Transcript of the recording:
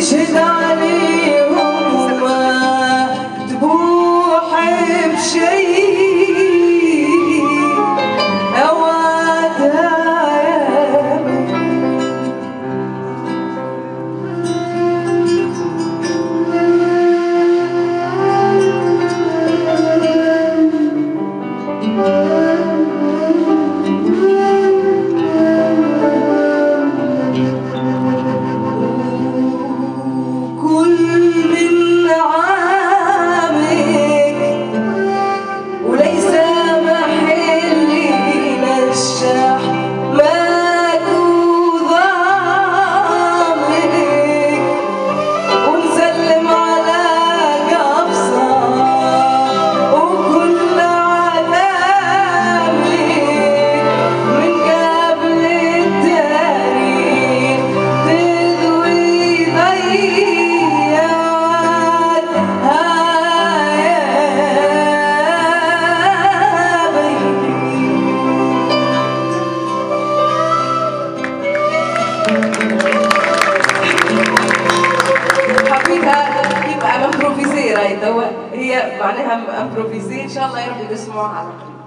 تشهد عليهم ما تبوح بشيء هي معناها امبروفيزي ان شاء الله يا رب يسمعوها على قريب